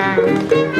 Música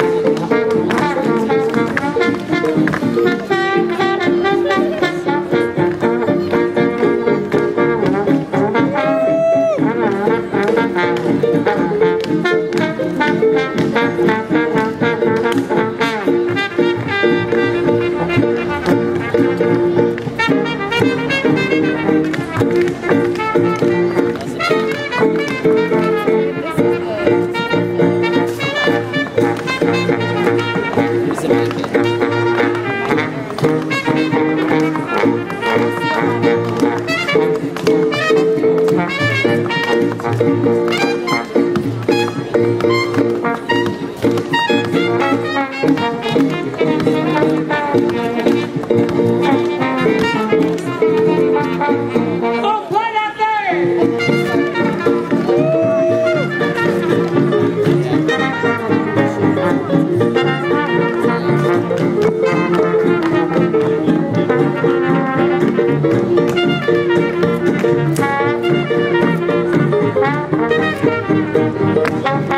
Thank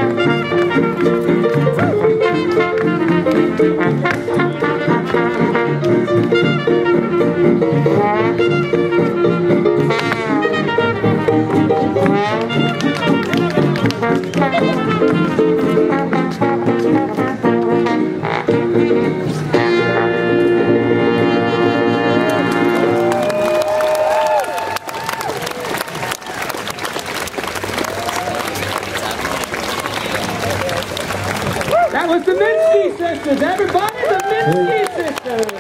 you. That was the Minsky sisters. Everybody, the Minsky sisters.